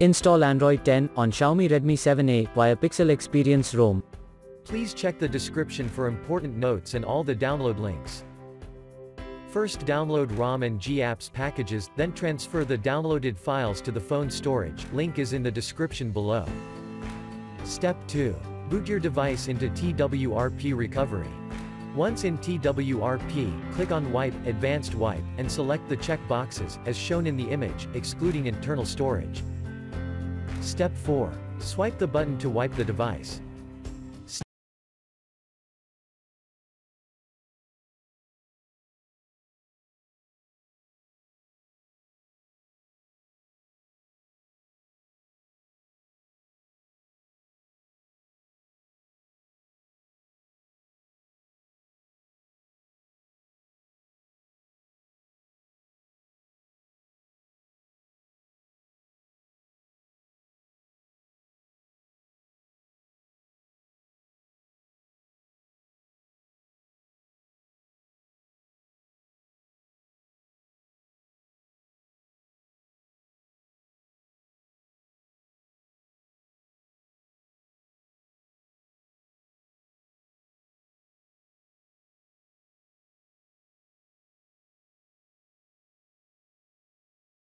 Install Android 10 on Xiaomi Redmi 7A via Pixel Experience ROM. Please check the description for important notes and all the download links. First download ROM and GApps packages, then transfer the downloaded files to the phone storage, link is in the description below. Step 2. Boot your device into TWRP recovery. Once in TWRP, click on Wipe, Advanced Wipe, and select the check boxes, as shown in the image, excluding internal storage. Step 4. Swipe the button to wipe the device.